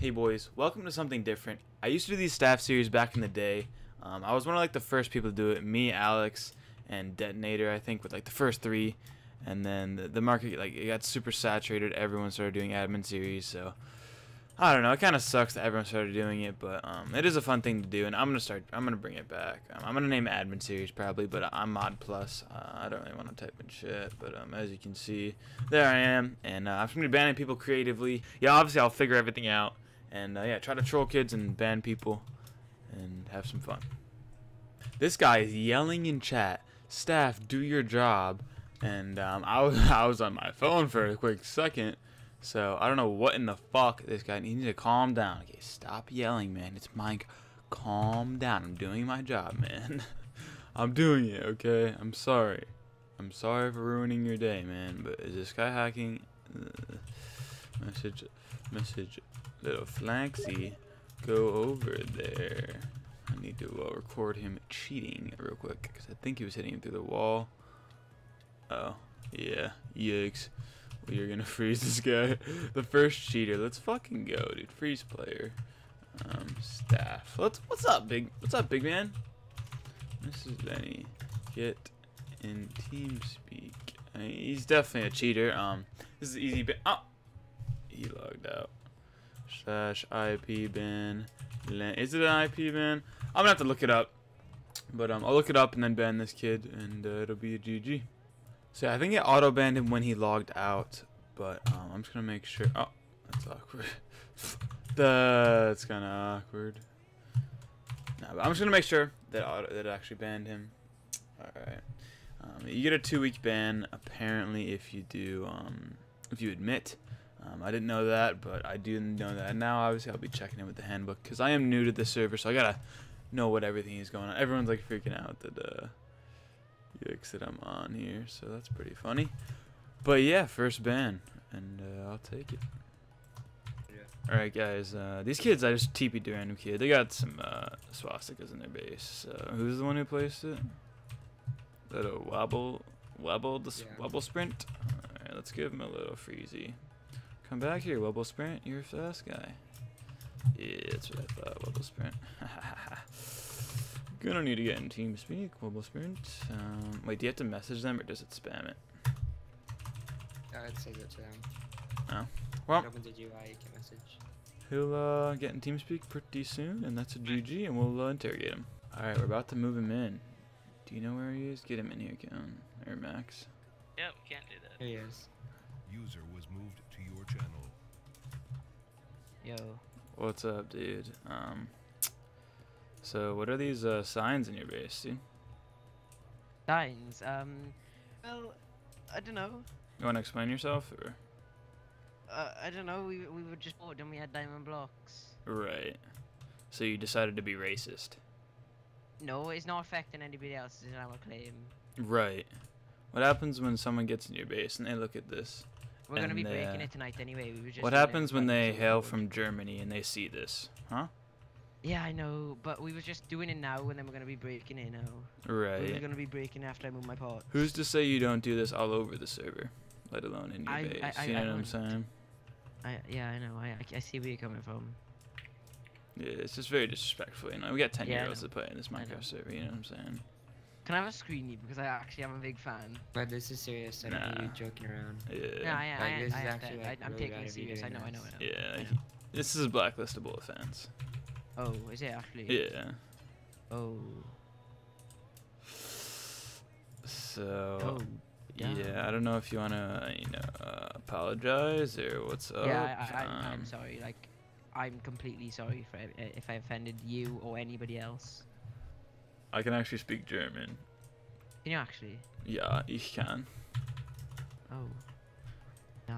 Hey boys, welcome to something different. I used to do these staff series back in the day. Um, I was one of like the first people to do it. Me, Alex, and Detonator, I think, with like the first three. And then the, the market like it got super saturated. Everyone started doing admin series, so I don't know. It kind of sucks that everyone started doing it, but um, it is a fun thing to do, and I'm gonna start. I'm gonna bring it back. Um, I'm gonna name admin series probably, but I'm mod plus. Uh, I don't really want to type in shit, but um, as you can see, there I am, and uh, I'm gonna be banning people creatively. Yeah, obviously I'll figure everything out, and uh, yeah, try to troll kids and ban people, and have some fun. This guy is yelling in chat. Staff, do your job. And um, I was I was on my phone for a quick second, so I don't know what in the fuck this guy. Needs to calm down. Okay, stop yelling, man. It's Mike. Calm down. I'm doing my job, man. I'm doing it. Okay. I'm sorry. I'm sorry for ruining your day, man. But is this guy hacking? Uh, message, message, little Flaxy, go over there. I need to uh, record him cheating real quick because I think he was hitting him through the wall. Oh, yeah. Yikes. Are gonna freeze this guy. The first cheater. Let's fucking go, dude. Freeze player. Um, staff. Let's. What's up, big? What's up, big man? This is Benny. Get in TeamSpeak. I mean, he's definitely a cheater. Um, this is easy. Ban oh, he logged out. Slash IP ban. Is it an IP ban? I'm gonna have to look it up. But um, I'll look it up and then ban this kid, and uh, it'll be a GG. So I think it auto banned him when he logged out, but um, I'm just gonna make sure. Oh, that's awkward. that's kind of awkward. No, but I'm just gonna make sure that auto, that actually banned him. All right. Um, you get a two-week ban apparently if you do um, if you admit. Um, I didn't know that, but I do know that now. Obviously, I'll be checking in with the handbook because I am new to the server, so I gotta know what everything is going on. Everyone's like freaking out that uh, Yikes that I'm on here, so that's pretty funny. But yeah, first ban, and uh, I'll take it. Alright guys, uh, these kids, I just TP'd to random kid. They got some uh, swastikas in their base. So who's the one who placed it? Little wobble, wobble, the Yeah. wobble sprint. Alright, let's give him a little freezy. Come back here, wobble sprint. You're a fast guy. Yeah, that's what I thought, wobble sprint. Gonna need to get in TeamSpeak, Wobble Sprint. Um, wait, do you have to message them or does it spam it? Uh, it says it to them. Oh. Well, It opens a UI, you can message. he'll uh, get in TeamSpeak pretty soon, and that's a GG, and we'll uh, interrogate him. Alright, we're about to move him in. Do you know where he is? Get him in here, Keon. Or Max. Yeah, we can't do that. Here he is. User was moved to your channel. Yo. What's up, dude? Um, so, what are these uh, signs in your base, dude? Signs. Um, well, I don't know. You want to explain yourself? or Uh, I don't know. We we were just bored and we had diamond blocks. Right. So, you decided to be racist. No, it's not affecting anybody else. Is our claim. Right. What happens when someone gets in your base and they look at this? We're gonna be breaking uh, it tonight anyway. We were just. What happens when they hail from Germany and they see this? Huh? Yeah, I know, but we were just doing it now, and then we're gonna be breaking it now. Right. We're gonna be breaking after I move my pot. Who's to say you don't do this all over the server, let alone in your I- I- base? I- you know I what I'm saying? I yeah, I know. I I, I see where you're coming from. Yeah, it's just very disrespectful. You know, we got ten Yeah, I year olds know. to play in this I. Minecraft server. You know what I'm saying? Can I have a screeny because I actually am a big fan. But this is serious, I don't need you Nah. joking around. Yeah. Yeah, I, I, Like, I, this I, is have actually, to, I, like, I'm really taking bad it serious. I doing know, I know, I know. this. Yeah. I he- know. This is a blacklistable offense. Oh, is it actually? Yeah. Oh. So. Oh. Yeah, I don't know if you wanna, you know, uh, apologize or what's up. Yeah, I, I, I'm, I'm um, sorry. Like, I'm completely sorry for if I offended you or anybody else. I can actually speak German. Can you actually? Yeah, ich kann. Oh. No.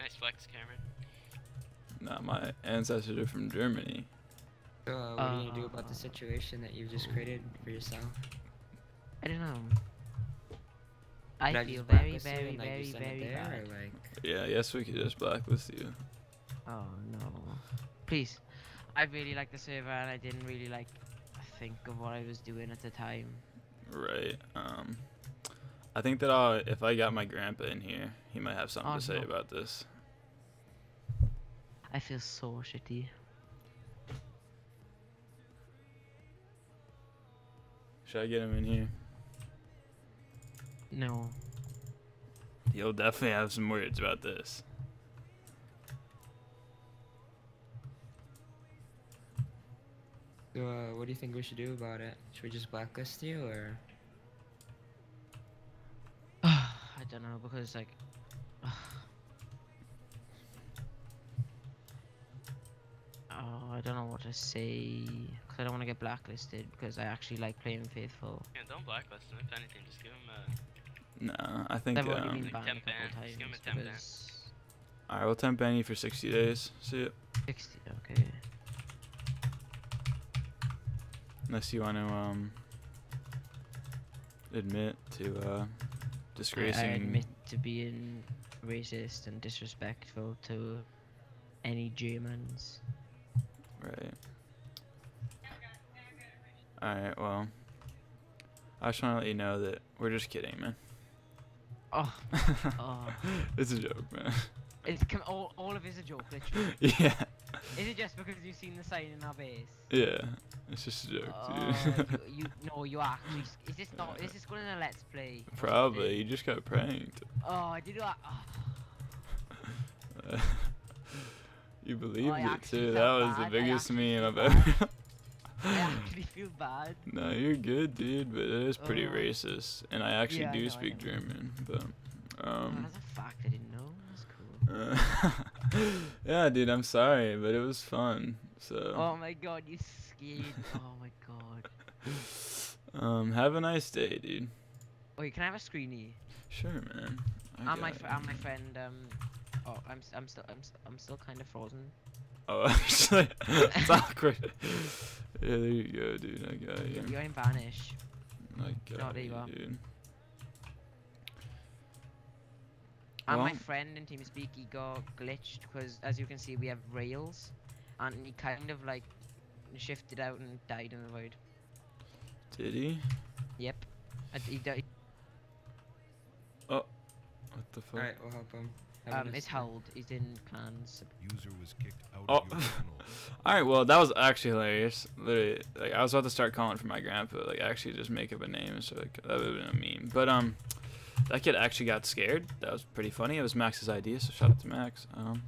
Nice flex, Cameron. Nah, my ancestors are from Germany. So, uh, what do you do about Uh, the situation that you've just created for yourself? I don't know. I Should I feel just very, blacklist you very, like, very, just send it very there, bad. Like, Yeah, yes, we could just blacklist you. Oh no. Please. I really like the server and I didn't really like think of what I was doing at the time. Right. Um, I think that I'll, if I got my grandpa in here, he might have something Oh, to say no. about this. I feel so shitty. Should I get him in here? No. He'll definitely have some words about this. So, uh, what do you think we should do about it? Should we just blacklist you, or I don't know because like. Don't know what to say because I don't want to get blacklisted because I actually like playing faithful. Yeah, don't blacklist him. If anything, just give him a. No, I think. I've already um, been banned temp ban. Just give him a temp ban. Alright, we'll temp ban you for 60 days. See it. 60. Okay. Unless you want to um admit to uh I, I admit to being racist and disrespectful to any Germans. Right. Alright, well. I just want to let you know that we're just kidding, man. Oh, oh. it's a joke, man. it's com- all, all of it's a joke, literally. yeah. Is it just because you've seen the sign in our base? Yeah. It's just a joke, Oh, you, no, you actually. Is this not? Is this going in a let's play? Probably. You just got pranked. Oh, I did that. Oh, you believed I it too. That was the bad. I biggest meme I've ever. I actually feel bad. no, you're good, dude. But it is pretty Oh. racist, and I actually Yeah, I do know, speak. German. But Oh, um. that's a fact I didn't know. That's cool. Uh, yeah, dude, I'm sorry, but it was fun. So, Oh my god, you scared. oh my god. um, have a nice day, dude. Wait, can I have a screenie? Sure, man. I am my fr- and my friend um. Oh, I'm s- I'm still I'm s- I'm still kind of frozen. Oh, actually, it's awkward. yeah, there you go, dude. I got you. You're in vanish. I got there you you, dude. And my friend in TeamSpeak he got glitched because as you can see we have rails, and he kind of like shifted out and died in the void. Did he? Yep. And he died. Oh, what the fuck? alright, we'll help him. Have a Um, nice it's day. held. He's in clans. User was kicked out Oh. of your channel. All right, well, that was actually hilarious. Literally, like I was about to start calling for my grandpa, like actually just make up a name, so like, that would have been a meme. But um, that kid actually got scared. That was pretty funny. It was Max's idea, so shout out to Max. Um,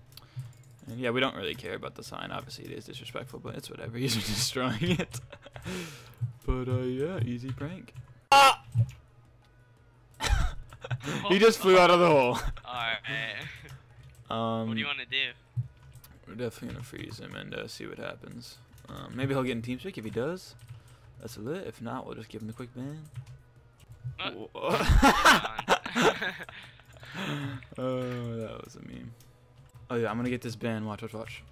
and yeah, we don't really care about the sign. Obviously, it is disrespectful, but it's whatever. He's destroying it. but uh, yeah, easy prank. He just flew out of the hole. Alright. Um, what do you want to do? We're definitely gonna freeze him and uh, see what happens. Um, maybe he'll get in TeamSpeak if he does. That's a lit. If not, we'll just give him the quick ban. Uh, oh, that was a meme. Oh yeah, I'm gonna get this ban. Watch, watch, watch.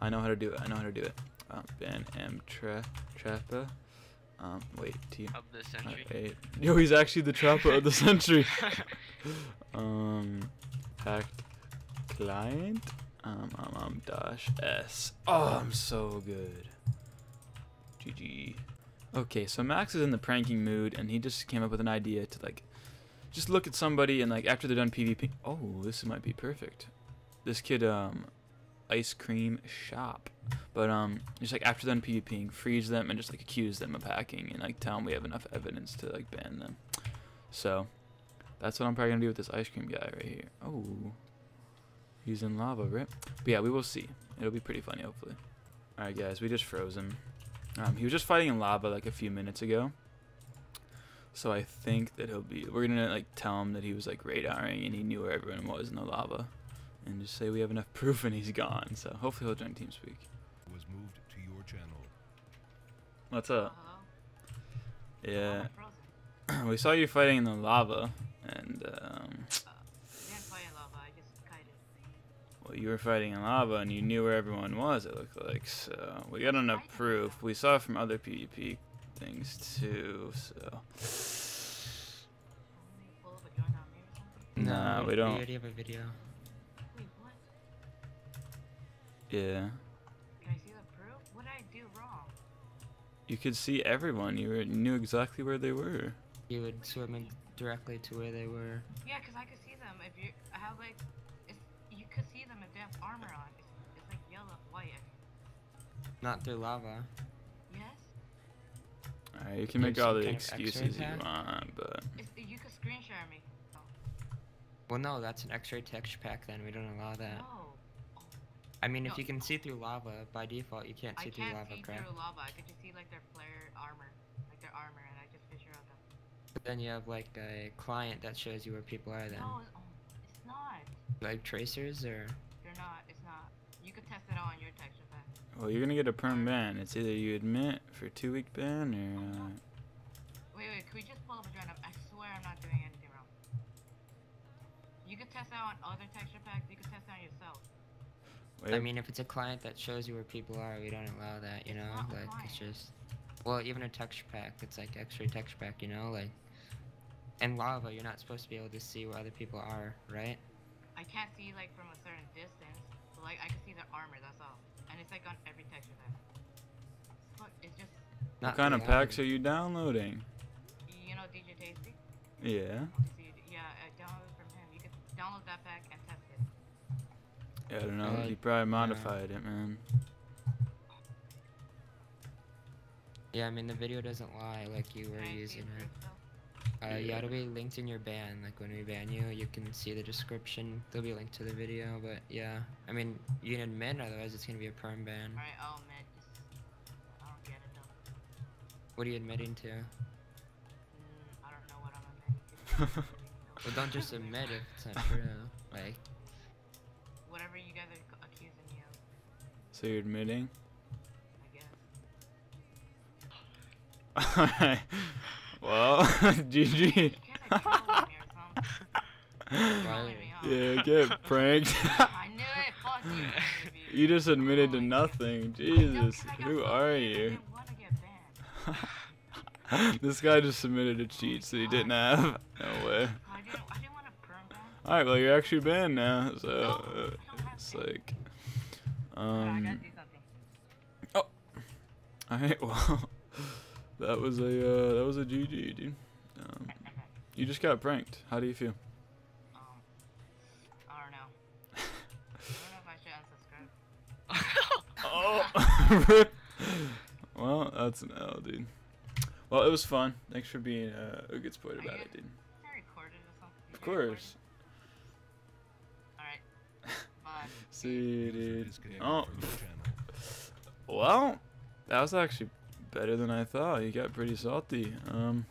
I know how to do it. I know how to do it. Um, ban M tra trappa. Um, wait, T. Of the century. Eight. Yo, he's actually the trapper of the century. Um, hacked client. Um, um, um, dash S. Oh, I'm so good. GG. Okay, so Max is in the pranking mood, and he just came up with an idea to like, just look at somebody and like after they're done PvP. Oh, this might be perfect. This kid, um, ice cream shop, but um, just like after they're PvPing, freeze them and just like accuse them of hacking and like tell them we have enough evidence to like ban them. So, that's what I'm probably gonna do with this ice cream guy right here. Oh, he's in lava, right? But yeah, we will see. It'll be pretty funny, hopefully. All right, guys, we just froze him. Um, he was just fighting in lava like a few minutes ago. So I think that he'll be. We're gonna like tell him that he was like radaring and he knew where everyone was in the lava, and just say we have enough proof and he's gone. So hopefully he'll join TeamSpeak. Was moved to your channel. What's up? Hello? Yeah, Oh, we saw you fighting in the lava, and um, I didn't fight in lava, I just kited. well, you were fighting in lava and you knew where everyone was. It looked like so. We got enough proof. We saw from other PvP things too. So Want me to pull up a join on me or something? Nah, No, we don't. We already have a video. Wait, what? Yeah, Can I see the proof? What did I do wrong? you could see everyone. You, were, knew exactly where they were. You would swim in directly to where they were. Yeah, because I could see them. If you have like, it's, you could see them if they have armor on. It's, it's like yellow, white. Not through lava. Yes. Alright, you can You make all some the kind of X-ray excuses you want, but It's, you could screen share me. Oh. Well, no, that's an X-ray texture pack. Then we don't allow that. No. I mean, if you can see through lava, by default, you can't I see through can't lava, see correct? through lava. I could just see like their flare armor, like their armor, and I just picture of them. But then you have like a client that shows you where people are. Then, No, it's, not. like tracers or. They're not. It's not. You could test it out on your texture pack. well, you're gonna get a perm ban. It's either you admit for two week ban or uh, Wait, wait. Can we just pull up a random? I swear I'm not doing anything wrong. You could test out on other texture packs. You could test out yourself. Wait. I mean, if it's a client that shows you where people are, we don't allow that. You know, like it's just. Well, even a texture pack, it's like X-ray texture pack. You know, like. In lava, you're not supposed to be able to see where other people are, right? I can't see like from a certain distance, but like I can see their armor. That's all. And it's like on every texture pack. It's, fuck- it's just what Not kind of packs are you downloading? you know DJ Tasty. Yeah. Yeah, uh, I downloaded from him. You could download that pack and test it. Yeah, I don't know. Uh, he probably modified it, man. Yeah, I mean the video doesn't lie like you were I using it. though? Uh, yeah, it'll be linked in your ban. Like when we ban you, you can see the description. There'll be a link to the video. But yeah, I mean you can admit, otherwise it's gonna be a perm ban. Alright, I'll admit. Just, I don't get it though. What are you admitting to? Mm, I don't know what I'm admitting to. Well, don't just admit if it's not true. Like, Whatever you guys are accusing me of, So you're admitting? I guess. Alright. Well, GG. You guys are me or something. Trolling me, huh? Yeah, get pranked. I knew it. Fuck you. you just admitted to Oh my nothing. God. No, Jesus. 'cause I got Who are up. I you? didn't wanna get banned. this guy just submitted a cheat that he didn't have. No way. I didn't. I didn't want to perm ban. Alright, well you're actually banned now, so uh, No, I don't have it's ban. like Alright, I gotta um do something. Alright, well that was a uh, that was a GG, dude. Um, you just got pranked. How do you feel? Um, I don't know. I don't know if I should unsubscribe. Oh, rip. well, that's an L, dude. Well, it was fun. Thanks for being uh, a good sport about it, dude. Is recorded or something? Of Is it recorded? course. See dude. Oh, from your channel. well, that was actually better than I thought. You got pretty salty. Um,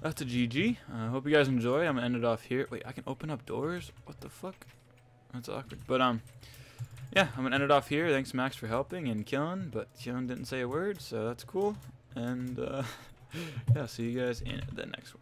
that's a GG. I uh, hope you guys enjoy. I'm gonna end it off here. Wait, I can open up doors? What the fuck? That's awkward. But um, yeah, I'm gonna end it off here. Thanks Max for helping and killing, but killing didn't say a word, so that's cool. And uh, yeah, see you guys in the next one.